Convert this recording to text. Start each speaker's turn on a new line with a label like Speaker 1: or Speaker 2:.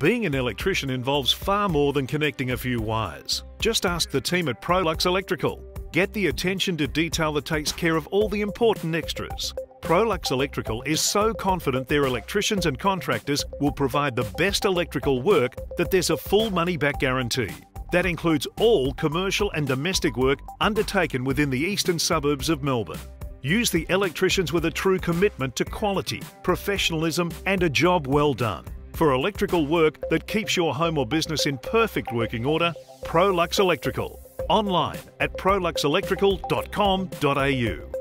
Speaker 1: Being an electrician involves far more than connecting a few wires. Just ask the team at Prolux Electrical. Get the attention to detail that takes care of all the important extras. Prolux Electrical is so confident their electricians and contractors will provide the best electrical work that there's a full money back guarantee. That includes all commercial and domestic work undertaken within the eastern suburbs of Melbourne. Use the electricians with a true commitment to quality, professionalism, and a job well done. For electrical work that keeps your home or business in perfect working order, Prolux Electrical. Online at proluxelectrical.com.au.